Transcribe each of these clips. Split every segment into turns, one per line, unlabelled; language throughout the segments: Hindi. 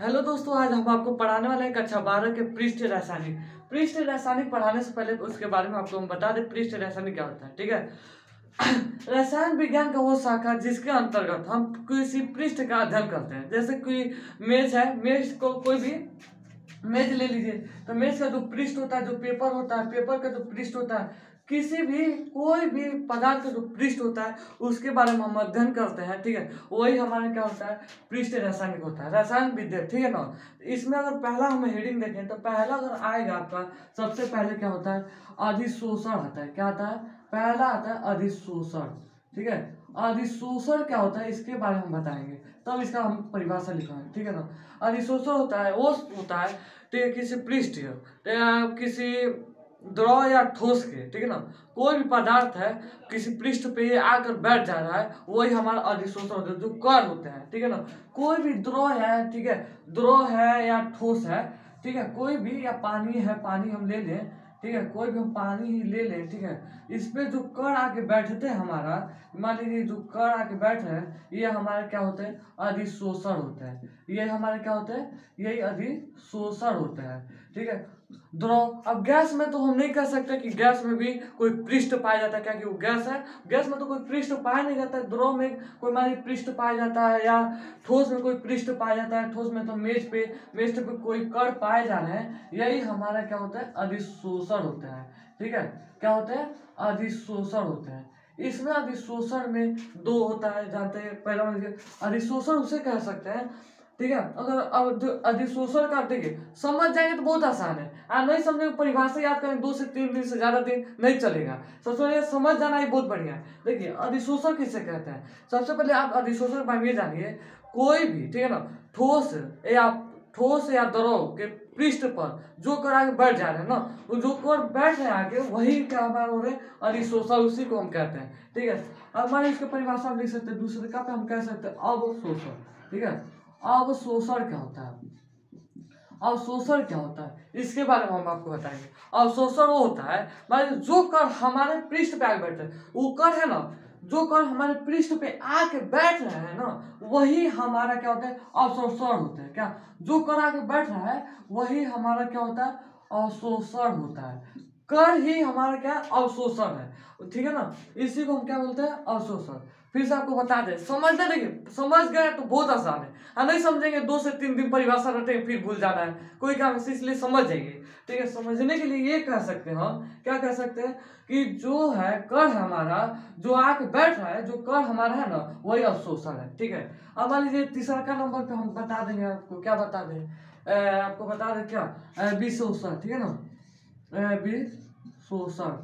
हेलो दोस्तों, आज हम आपको पढ़ाने वाले हैं कक्षा बारह के पृष्ठ रासायनिक। पृष्ठ रासायनिक पढ़ाने से पहले उसके बारे में आपको हम बता दें, पृष्ठ रासायनिक क्या होता है, ठीक है? रसायन विज्ञान का वो शाखा जिसके अंतर्गत हम किसी पृष्ठ का अध्ययन करते हैं। जैसे कोई मेज है, मेज को कोई भी मेज ले लीजिए। तो मेज का जो पृष्ठ होता है, जो पेपर होता है पेपर का जो पृष्ठ होता है, किसी भी, कोई भी पदार्थ का जो पृष्ठ होता है, उसके बारे में हम अध्ययन करते हैं, ठीक है? वही हमारे क्या होता है? पृष्ठ रासायनिक होता है रसायन विद्या, ठीक है ना? इसमें अगर पहला हम हेडिंग देखें तो पहला अगर आएगा आपका, सबसे पहले क्या होता है? अधिशोषण आता है। क्या आता है? पहला आता है अधिशोषण। ठीक है? अधिशोषण क्या होता है? इसके बारे में बताएँगे। तब इसका हम परिभाषा लिखेंगे ठीक है ना अधिशोषण होता है वो होता है है किसी पृष्ठ किसी द्रव या ठोस के, ठीक है ना? कोई भी पदार्थ है, किसी पृष्ठ पे आकर बैठ जा रहा है, वही हमारा अधिशोषण होता है, जो कर होते हैं, ठीक है ना? कोई भी द्रव है, ठीक है? द्रव है या ठोस है, ठीक है? कोई भी, या पानी है, पानी हम ले लें ठीक है? कोई भी हम पानी ही ले लें, ठीक है? इस पर जो कर आके बैठते हैं हमारा, मान लीजिए जो कर आके बैठ हैं, ये हमारे क्या होते हैं? अधिशोषण होते हैं। ये हमारे क्या होते हैं? यही अधिशोषण होते है। ठीक है? द्रव अब गैस में तो हम नहीं कह सकते कि गैस में भी कोई पृष्ठ पाया जाता है। क्या कि वो गैस है? गैस में तो कोई पृष्ठ पाया नहीं जाता है। द्रव में कोई मान पृष्ठ पाया जाता है या ठोस में कोई पृष्ठ पाया जाता है। ठोस में तो मेज पे मेज पे कोई कण पाए जा रहे हैं। यही हमारा क्या होता है? अधिशोषण होता है। ठीक है? क्या होता है? अधिशोषण होता है। इसमें अधिशोषण में दो होता है जानते हैं। पहला अधिशोषण उसे कह सकते हैं ठीक है? अगर अधिशोषण का देखिए समझ जाएँगे तो बहुत आसान है। आप नहीं समझेंगे, परिभाषा याद करें, दो से तीन दिन से ज़्यादा दिन नहीं चलेगा। सबसे पहले समझ जाना ही बहुत बढ़िया है। देखिए, अधिशोषण किसे कहते हैं? सबसे पहले आप अधिशोषण बारे में जानिए, कोई भी, ठीक है ना, ठोस या ठोस या द्रव के पृष्ठ पर जो कर आगे बैठ जा रहे हैं ना, वो जो कर बैठ रहे हैं आगे, वही क्या हमारे हो रहे हैं? अधिशोषण, उसी को हम कहते हैं। ठीक है? अब हमारे इसके परिभाषा हम लिख सकते हैं, दूसरे का पे हम कह सकते हैं, अवशोषण। ठीक है? अवशोषण क्या होता है? अवशोषण क्या होता है? इसके बारे में हम आपको बताएँगे। अवशोषण वो होता है मान जो कर हमारे पृष्ठ पे आके बैठे वो कर है ना, जो कर हमारे पृष्ठ पे आके बैठ रहे हैं ना, वही हमारा क्या होता है? अवशोषण होता है, क्या? जो कर आके बैठ रहा है, वही हमारा क्या होता है? अवशोषण होता है। कर ही हमारा क्या? अवशोषण है। ठीक है ना? इसी को हम क्या बोलते हैं? अवशोषण। फिर से आपको बता दें समझना देखिए, समझ गए तो बहुत आसान है। और नहीं समझेंगे, दो से तीन दिन परिभाषा रटेंगे फिर भूल जाना है। कोई काम है इसलिए समझ जाएँगे ठीक है, समझने के लिए ये कह सकते हैं हम। क्या कह सकते हैं? कि जो है, कर हमारा, जो आके बैठ रहा है, जो कर हमारा है ना, वही अवशोषण है। ठीक है? अब मान लीजिए, तीसरा का नंबर पे हम बता देंगे आपको? क्या बता दें? आपको बता दें क्या? विशोषण। ठीक है ना? विशोषण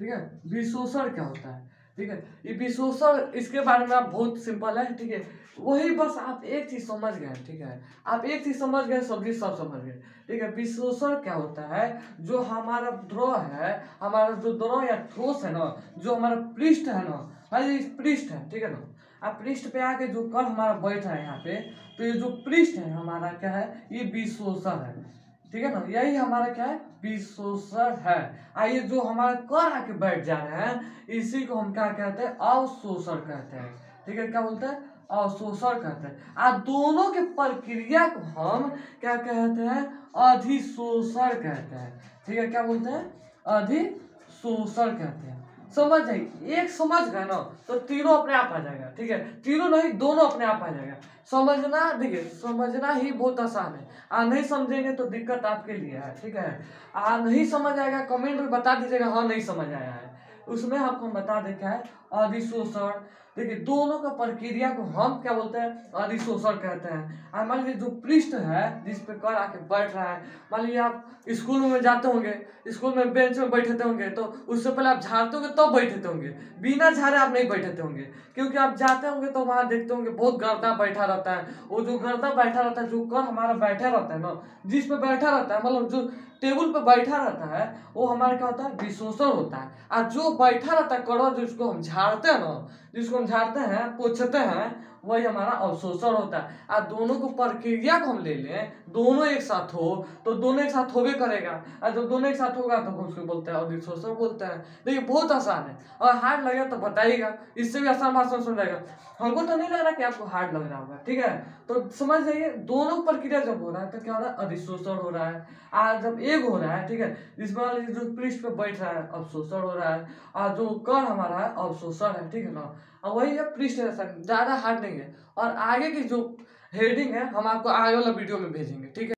ठीक है? विशोषण क्या होता है? ठीक है? ये विशोषण इसके बारे में आप बहुत सिंपल है, ठीक है? वही बस आप एक चीज़ समझ गए, ठीक है? आप एक चीज़ समझ गए सब्ज़ी सब समझ गए, ठीक है? विशोषण क्या होता है? जो हमारा द्रोह है, हमारा जो द्रोह या ठोस है ना, जो हमारा पृष्ठ है ना भाई पृष्ठ है, ठीक है ना? आप पृष्ठ पे आके जो कर हमारा बैठा है यहाँ पे तो ये जो पृष्ठ है हमारा क्या है? ये विशोषण है। ठीक है ना? यही हमारा क्या है? विशोषण है। आइए जो हमारा कर आके बैठ जा रहे हैं, इसी को हम क्या कहते हैं? अवशोषण कहते हैं। ठीक है, क्या बोलते हैं? अवशोषण कहते हैं। आ दोनों के प्रक्रिया को हम क्या कहते हैं? अधिशोषण कहते हैं। ठीक है, क्या बोलते हैं? अधिशोषण कहते हैं। समझ जाएगी। एक समझ गए ना तो तीनों अपने आप आ जाएगा, ठीक है? तीनों नहीं, दोनों अपने आप आ जाएगा। समझना, देखिए, समझना ही बहुत आसान है। आ नहीं समझेंगे तो दिक्कत आपके लिए है, ठीक है? आ नहीं समझ आएगा कमेंट में बता दीजिएगा हाँ नहीं समझ आया है। उसमें आपको हम बता दे क्या है, अधिशोषण देखिए, दोनों का प्रक्रिया को हम क्या बोलते हैं? अधिशोषण कहते हैं। और मान लीजिए, जो पृष्ठ है, जिस पे कर आके बैठ रहा है, मान लीजिए आप स्कूल में जाते होंगे, स्कूल में बेंच में बैठे होंगे तो उससे पहले आप झाड़ते होंगे, तब तो बैठे होंगे। बिना झाड़े आप नहीं बैठे होंगे। क्योंकि आप जाते होंगे तो वहाँ देखते होंगे, बहुत गर्दा बैठा रहता है। वो जो गर्दा बैठा रहता है, जो कर हमारा बैठा रहता है ना, जिस पे बैठा रहता है मतलब जो टेबल पे बैठा रहता है, वो हमारा क्या होता है? विशोषण होता है। और जो बैठा रहता है कड़वा जिसको हम झाड़ते हैं ना, जिसको हम झाड़ते हैं, पूछते हैं, वही हमारा अवशोषण होता है। और दोनों को प्रक्रिया को हम ले लें, दोनों एक साथ हो तो दोनों एक साथ होबे करेगा। और जब दोनों एक साथ होगा तो उसको बोलते हैं अधिशोषण बोलते हैं। देखिए, बहुत आसान है। और हार्ड लगेगा तो बताइएगा, इससे भी आसान भाषा सुन जाएगा हमको तो नहीं लग रहा कि आपको हार्ड लग रहा होगा, ठीक है? तो समझ जाइए दोनों प्रक्रिया जब हो रहा है तो क्या हो रहा है? अधिशोषण हो रहा है। और जब एक हो रहा है, ठीक है? इसमें मान जो पृष्ठ पे बैठ रहा है, अवशोषण हो रहा है। और जो कर हमारा है, अवशोषण है, ठीक है ना? और वही है रसायन ज़्यादा हार्ड नहीं है. और आगे की जो हेडिंग है, हम आपको आगे वाला वीडियो में भेजेंगे, ठीक है?